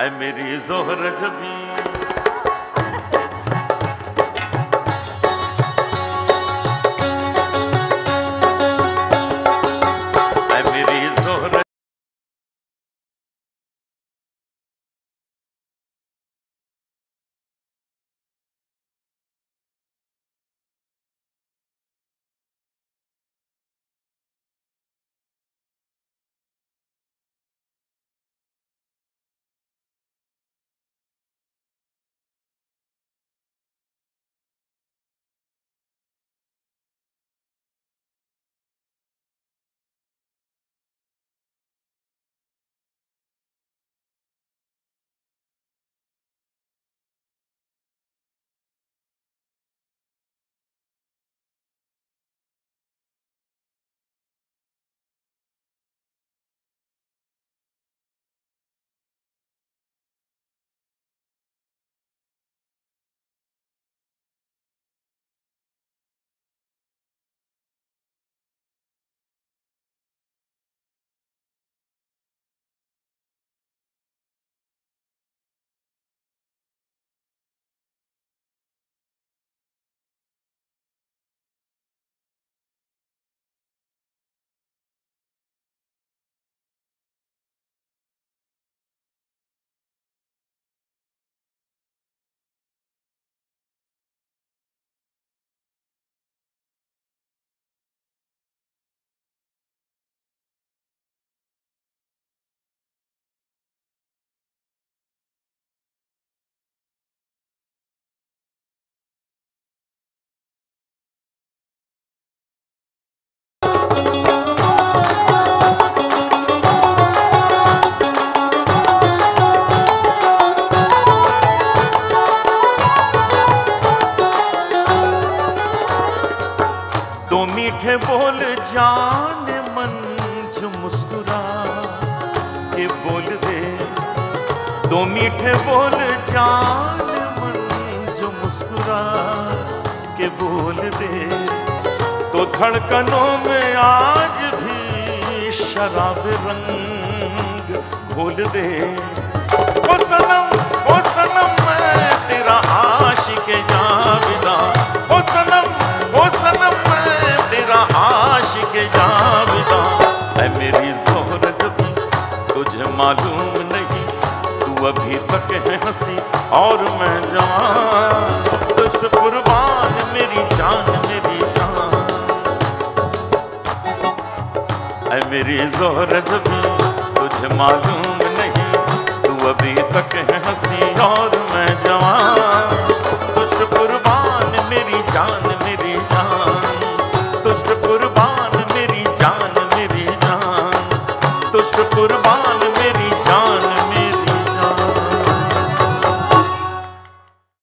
ऐ मेरी जोहर जबी मीठे बोल, जान मन जो मुस्कुरा के बोल दे। दो मीठे बोल, जान मन जो मुस्कुरा के बोल दे। तो धड़कनों में आज भी शराब रंग घोल दे। ओ सनम ओ सनम। मालूम नहीं, तू अभी तक है हँसी और मैं जवान। कुर्बान, मेरी जान मेरी जान। ऐ मेरी जोहरत भी तुझे मालूम नहीं, तू अभी तक कुर्बान मेरी जान।